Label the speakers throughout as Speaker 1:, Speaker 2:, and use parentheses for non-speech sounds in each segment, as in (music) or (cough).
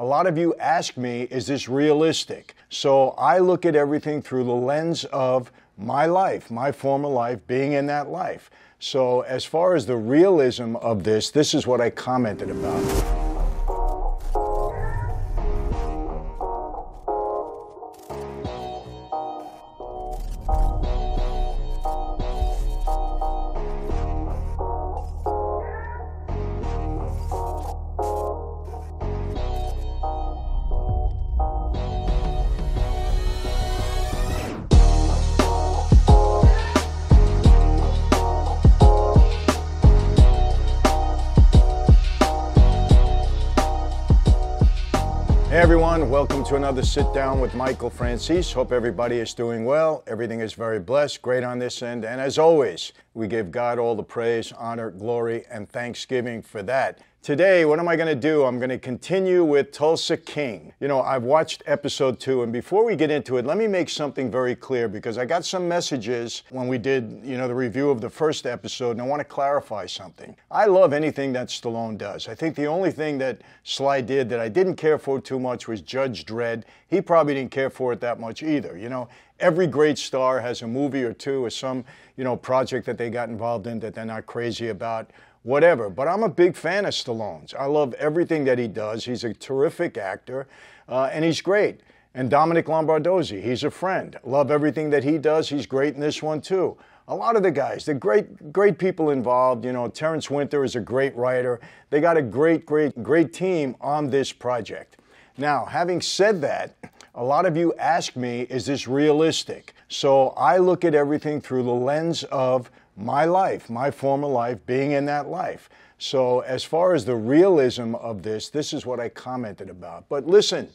Speaker 1: A lot of you ask me, is this realistic? So I look at everything through the lens of my life, my former life, being in that life. So, as far as the realism of this, this is what I commented about. Welcome to another sit down with Michael Franzese. Hope everybody is doing well. Everything is very blessed, great on this end. And as always, we give God all the praise, honor, glory, and thanksgiving for that. Today, what am I going to do? I'm going to continue with Tulsa King. You know, I've watched episode two, and before we get into it, let me make something very clear because I got some messages when we did, you know, the review of the first episode, and I want to clarify something. I love anything that Stallone does. I think the only thing that Sly did that I didn't care for too much was Judge Dredd. He probably didn't care for it that much either. You know, every great star has a movie or two or some, you know, project that they got involved in that they're not crazy about whatever. But I'm a big fan of Stallone's. I love everything that he does. He's a terrific actor, uh, and he's great. And Dominic Lombardozzi, he's a friend. Love everything that he does. He's great in this one too. A lot of the guys, they're great, great people involved. You know, Terrence Winter is a great writer. They got a great, great, great team on this project. Now, having said that, a lot of you ask me, is this realistic? So I look at everything through the lens of my life, my former life, being in that life. So, as far as the realism of this, this is what I commented about. But listen,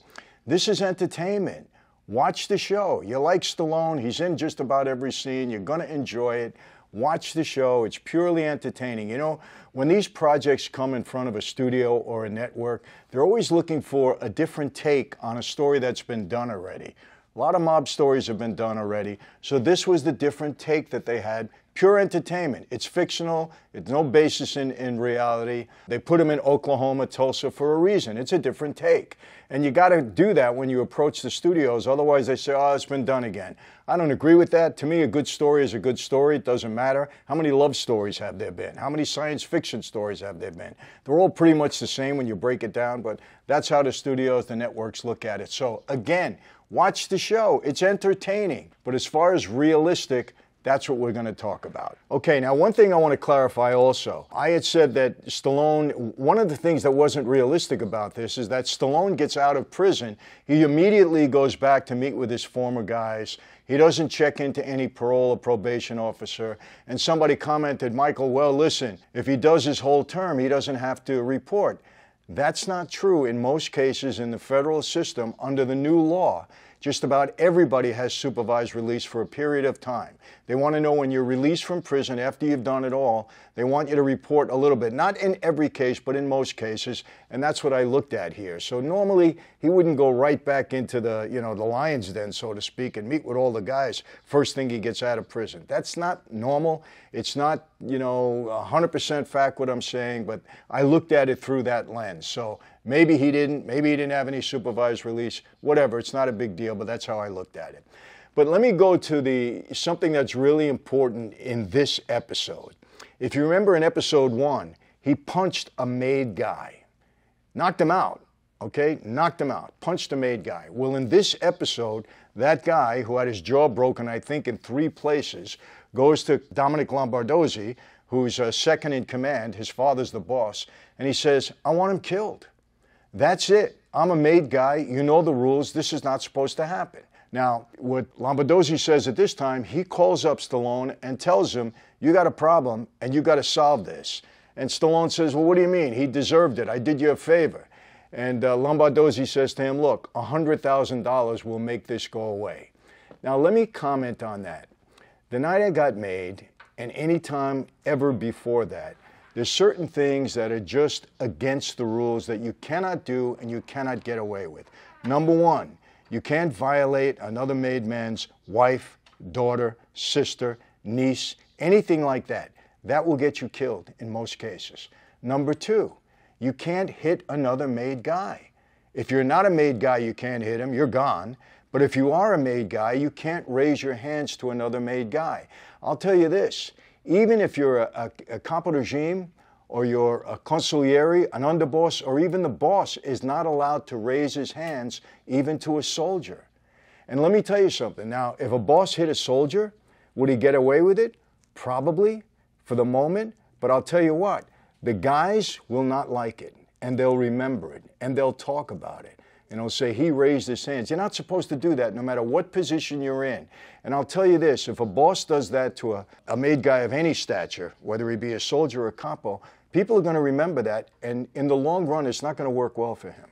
Speaker 1: this is entertainment. Watch the show. You like Stallone, he's in just about every scene. You're going to enjoy it. Watch the show. It's purely entertaining. You know, when these projects come in front of a studio or a network, they're always looking for a different take on a story that's been done already. A lot of mob stories have been done already. So this was the different take that they had pure entertainment. It's fictional, it's no basis in, in reality. They put him in Oklahoma, Tulsa for a reason. It's a different take. And you got to do that when you approach the studios. Otherwise, they say, oh, it's been done again. I don't agree with that. To me, a good story is a good story. It doesn't matter. How many love stories have there been? How many science fiction stories have there been? They're all pretty much the same when you break it down, but that's how the studios, the networks look at it. So, again, watch the show. It's entertaining. But as far as realistic, that's what we're going to talk about. Okay, now one thing I want to clarify also. I had said that Stallone, one of the things that wasn't realistic about this is that Stallone gets out of prison. He immediately goes back to meet with his former guys. He doesn't check into any parole or probation officer. And somebody commented, Michael, well, listen, if he does his whole term, he doesn't have to report. That's not true in most cases in the federal system under the new law. Just about everybody has supervised release for a period of time. They want to know when you're released from prison after you've done it all, they want you to report a little bit. Not in every case, but in most cases, and that's what I looked at here. So normally he wouldn't go right back into the, you know, the lion's den, so to speak, and meet with all the guys first thing he gets out of prison. That's not normal. It's not, you know, 100% fact what I'm saying, but I looked at it through that lens. So Maybe he didn't. Maybe he didn't have any supervised release. Whatever. It's not a big deal, but that's how I looked at it. But let me go to the something that's really important in this episode. If you remember in episode one, he punched a made guy, knocked him out. Okay, knocked him out, punched a made guy. Well, in this episode, that guy who had his jaw broken, I think, in three places, goes to Dominic Lombardozzi, who's uh, second in command. His father's the boss, and he says, "I want him killed." That's it. I'm a made guy. You know the rules. This is not supposed to happen. Now, what Lombardozzi says at this time, he calls up Stallone and tells him, You got a problem and you got to solve this. And Stallone says, Well, what do you mean? He deserved it. I did you a favor. And uh, Lombardozzi says to him, Look, $100,000 will make this go away. Now, let me comment on that. The night I got made, and any time ever before that, there's certain things that are just against the rules that you cannot do and you cannot get away with. Number one, you can't violate another made man's wife, daughter, sister, niece, anything like that. That will get you killed in most cases. Number two, you can't hit another made guy. If you're not a made guy, you can't hit him, you're gone. But if you are a made guy, you can't raise your hands to another made guy. I'll tell you this even if you're a, a, a regime or you're a consigliere, an underboss, or even the boss is not allowed to raise his hands even to a soldier. And let me tell you something. Now, if a boss hit a soldier, would he get away with it? Probably for the moment. But I'll tell you what, the guys will not like it and they'll remember it and they'll talk about it. And they'll say, he raised his hands. You're not supposed to do that no matter what position you're in. And I'll tell you this if a boss does that to a, a made guy of any stature, whether he be a soldier or a capo, people are going to remember that. And in the long run, it's not going to work well for him.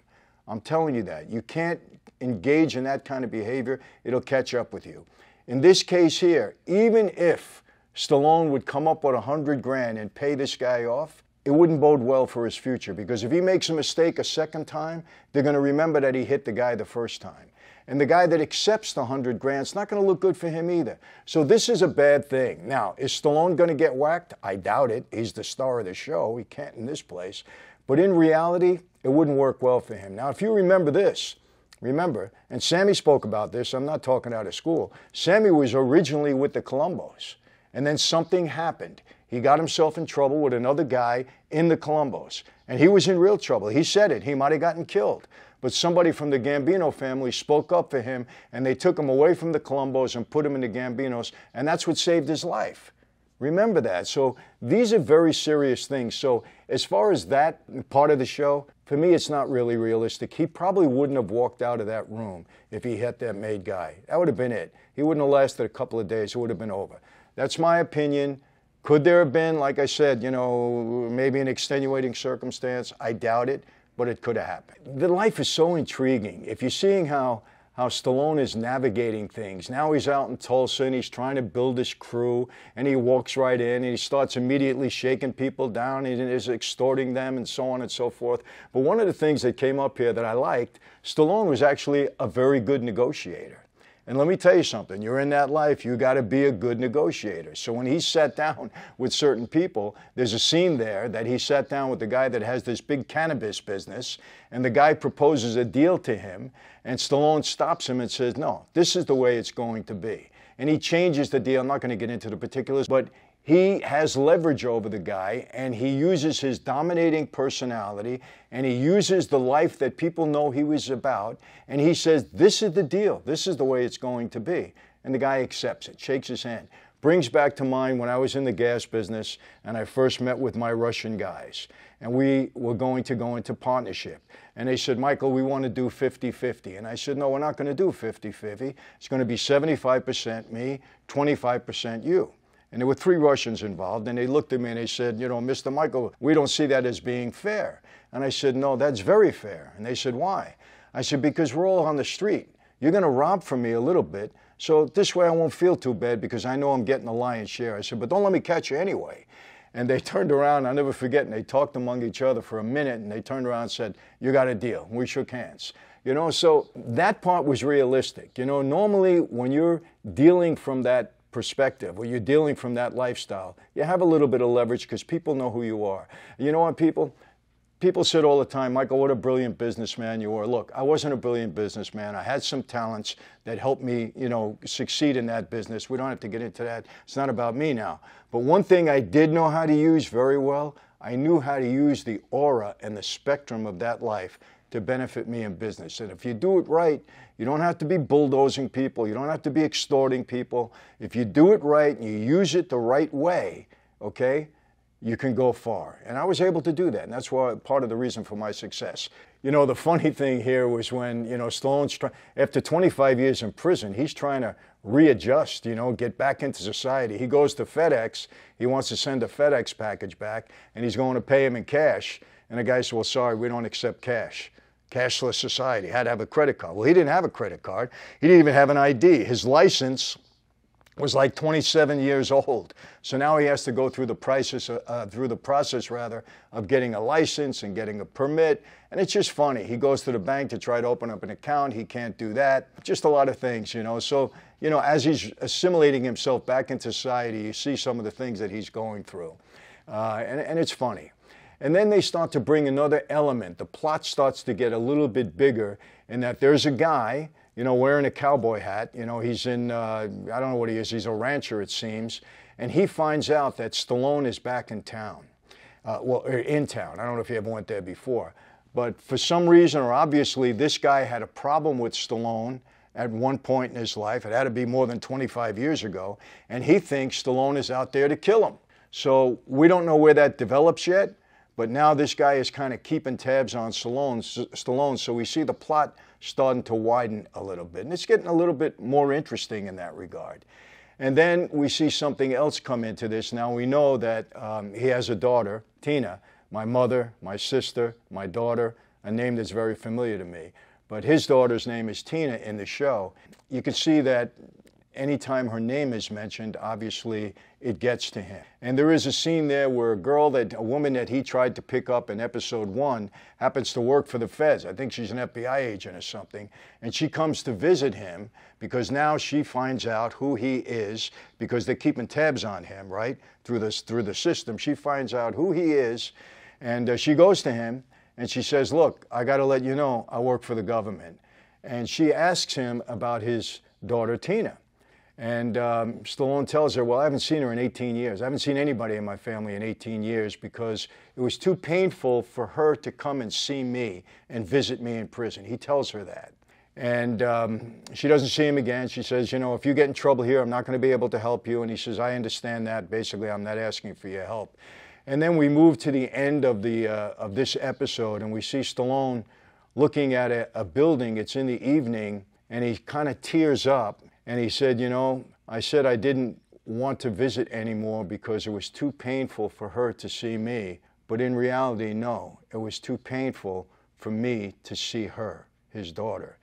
Speaker 1: I'm telling you that. You can't engage in that kind of behavior, it'll catch up with you. In this case here, even if Stallone would come up with a hundred grand and pay this guy off, it wouldn't bode well for his future because if he makes a mistake a second time, they're going to remember that he hit the guy the first time. And the guy that accepts the hundred grand, it's not going to look good for him either. So this is a bad thing. Now, is Stallone going to get whacked? I doubt it. He's the star of the show. He can't in this place. But in reality, it wouldn't work well for him. Now, if you remember this, remember, and Sammy spoke about this, I'm not talking out of school. Sammy was originally with the Colombos, And then something happened. He got himself in trouble with another guy in the Colombos. And he was in real trouble. He said it. He might have gotten killed. But somebody from the Gambino family spoke up for him, and they took him away from the Colombos and put him in the Gambinos, and that's what saved his life. Remember that. So these are very serious things. So, as far as that part of the show, for me, it's not really realistic. He probably wouldn't have walked out of that room if he hit that made guy. That would have been it. He wouldn't have lasted a couple of days. It would have been over. That's my opinion. Could there have been, like I said, you know, maybe an extenuating circumstance? I doubt it, but it could have happened. The life is so intriguing. If you're seeing how how Stallone is navigating things. Now he's out in Tulsa and he's trying to build his crew, and he walks right in and he starts immediately shaking people down. and is extorting them and so on and so forth. But one of the things that came up here that I liked, Stallone was actually a very good negotiator. And let me tell you something, you're in that life, you got to be a good negotiator. So when he sat down (laughs) with certain people, there's a scene there that he sat down with the guy that has this big cannabis business, and the guy proposes a deal to him, and Stallone stops him and says, No, this is the way it's going to be. And he changes the deal. I'm not going to get into the particulars, but he has leverage over the guy and he uses his dominating personality and he uses the life that people know he was about and he says this is the deal. This is the way it's going to be. And the guy accepts it shakes his hand brings back to mind when i was in the gas business and i first met with my russian guys and we were going to go into partnership. And they said michael we want to do 50-50 and i said no we're not going to do 50-50 it's going to be 75% me 25% you and there were three Russians involved, and they looked at me and they said, You know, Mr. Michael, we don't see that as being fair. And I said, No, that's very fair. And they said, Why? I said, Because we're all on the street. You're going to rob from me a little bit, so this way I won't feel too bad because I know I'm getting the lion's share. I said, But don't let me catch you anyway. And they (laughs) turned around, I'll never forget, and they talked among each other for a minute, and they turned around and said, You got a deal. We shook hands. You know, so that part was realistic. You know, normally when you're dealing from that perspective, where you're dealing from that lifestyle, you have a little bit of leverage because people know who you are. You know what, people? People said all the time, Michael, what a brilliant businessman you are. Look, I wasn't a brilliant businessman. I had some talents that helped me, you know, succeed in that business. We don't have to get into that. It's not about me now. But one thing I did know how to use very well, I knew how to use the aura and the spectrum of that life to benefit me in business. And if you do it right, you don't have to be bulldozing people, you don't have to be extorting people. If you do it right and you use it the right way, okay, you can go far. And I was able to do that, and that's why part of the reason for my success. You know, the funny thing here was when, you know, Stallone's after 25 years in prison, he's trying to readjust, you know, get back into society. He goes to FedEx, he wants to send a FedEx package back, and he's going to pay him in cash. And the guy says, Well, sorry, we don't accept cash cashless society, had to have a credit card. Well, he didn't have a credit card. He didn't even have an ID. His license was like 27 years old. So now he has to go through the process, uh, uh, through the process rather, of getting a license and getting a permit. And it's just funny. He goes to the bank to try to open up an account. He can't do that. Just a lot of things, you know. So, you know, as he's assimilating himself back into society, you see some of the things that he's going through. Uh, and, and it's funny. And then they start to bring another element. The plot starts to get a little bit bigger in that there's a guy, you know, wearing a cowboy hat. You know, he's in, uh, I don't know what he is, he's a rancher, it seems. And he finds out that Stallone is back in town. Uh, well, er, in town. I don't know if he ever went there before. But for some reason, or obviously, this guy had a problem with Stallone at one point in his life. It had to be more than 25 years ago. And he thinks Stallone is out there to kill him. So we don't know where that develops yet. But now this guy is kind of keeping tabs on Stallone, Stallone, so we see the plot starting to widen a little bit. And it's getting a little bit more interesting in that regard. And then we see something else come into this. Now we know that um, he has a daughter, Tina, my mother, my sister, my daughter, a name that's very familiar to me. But his daughter's name is Tina in the show. You can see that anytime her name is mentioned, obviously it gets to him. And there is a scene there where a girl that, a woman that he tried to pick up in episode one happens to work for the feds. I think she's an FBI agent or something. And she comes to visit him because now she finds out who he is because they're keeping tabs on him, right? Through this, through the system. She finds out who he is and uh, she goes to him and she says, Look, I got to let you know I work for the government. And she asks him about his daughter, Tina. And um, Stallone tells her, Well, I haven't seen her in 18 years. I haven't seen anybody in my family in 18 years because it was too painful for her to come and see me and visit me in prison. He tells her that. And um, she doesn't see him again. She says, You know, if you get in trouble here, I'm not going to be able to help you. And he says, I understand that. Basically, I'm not asking for your help. And then we move to the end of, the, uh, of this episode, and we see Stallone looking at a, a building. It's in the evening, and he kind of tears up and he said, You know, I said I didn't want to visit anymore because it was too painful for her to see me. But in reality, no, it was too painful for me to see her, his daughter.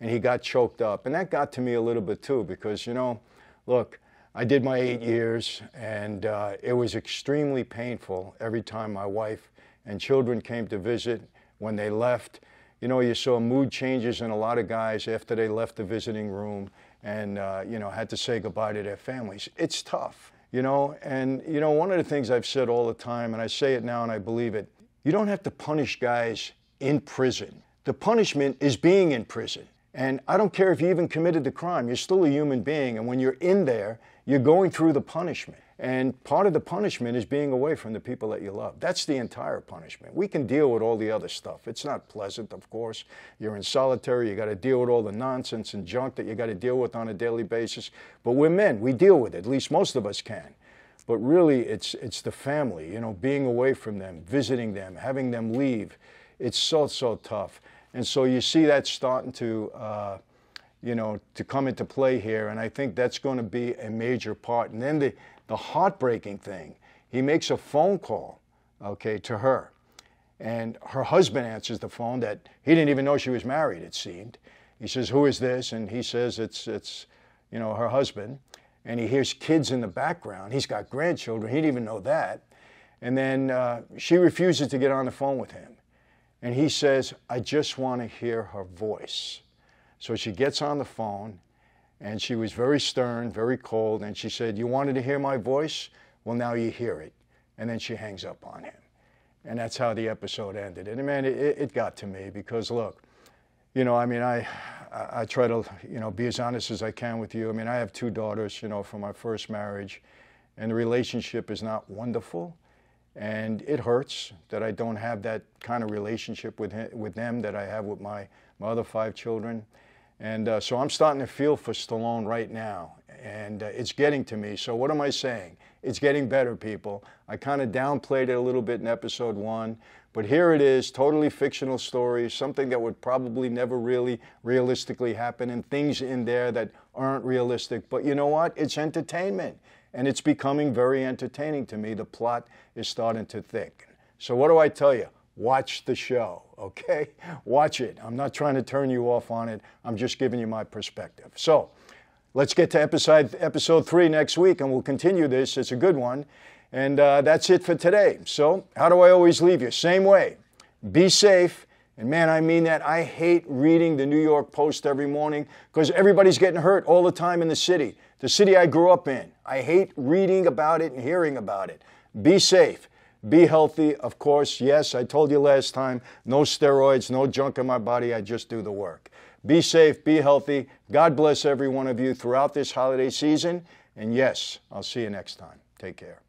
Speaker 1: And he got choked up. And that got to me a little bit too because, you know, look, I did my eight years, and uh, it was extremely painful every time my wife and children came to visit. When they left, you know, you saw mood changes in a lot of guys after they left the visiting room and uh, you know had to say goodbye to their families. It's tough, you know. And you know, one of the things I've said all the time, and I say it now, and I believe it: you don't have to punish guys in prison. The punishment is being in prison. And I don't care if you even committed the crime, you're still a human being. And when you're in there, you're going through the punishment. And part of the punishment is being away from the people that you love. That's the entire punishment. We can deal with all the other stuff. It's not pleasant, of course. You're in solitary, you got to deal with all the nonsense and junk that you got to deal with on a daily basis. But we're men, we deal with it, at least most of us can. But really, it's, it's the family, you know, being away from them, visiting them, having them leave. It's so, so tough. And so you see that starting to. Uh, you know, to come into play here. And I think that's going to be a major part. And then the, the heartbreaking thing, he makes a phone call, okay, to her. And her husband answers the phone that he didn't even know she was married, it seemed. He says, Who is this? And he says, It's, it's you know, her husband. And he hears kids in the background. He's got grandchildren. He didn't even know that. And then uh, she refuses to get on the phone with him. And he says, I just want to hear her voice. So she gets on the phone and she was very stern, very cold, and she said, You wanted to hear my voice? Well, now you hear it. And then she hangs up on him. And that's how the episode ended. And man, it, it got to me because look, you know, I mean, I, I try to, you know, be as honest as I can with you. I mean, I have two daughters, you know, from my first marriage, and the relationship is not wonderful. And it hurts that I don't have that kind of relationship with, him, with them that I have with my, my other five children. And uh, so I'm starting to feel for Stallone right now, and uh, it's getting to me. So what am I saying? It's getting better, people. I kind of downplayed it a little bit in episode one, but here it is, totally fictional story, something that would probably never really realistically happen, and things in there that aren't realistic. But you know what? It's entertainment, and it's becoming very entertaining to me. The plot is starting to thicken. So what do I tell you? Watch the show, okay? Watch it. I'm not trying to turn you off on it. I'm just giving you my perspective. So, let's get to episode episode 3 next week and we'll continue this. It's a good one. And uh, that's it for today. So, how do I always leave you? Same way. Be safe. And man, I mean that. I hate reading the New York Post every morning because everybody's getting hurt all the time in the city, the city I grew up in. I hate reading about it and hearing about it. Be safe. Be healthy, of course. Yes, I told you last time no steroids, no junk in my body. I just do the work. Be safe, be healthy. God bless every one of you throughout this holiday season. And yes, I'll see you next time. Take care.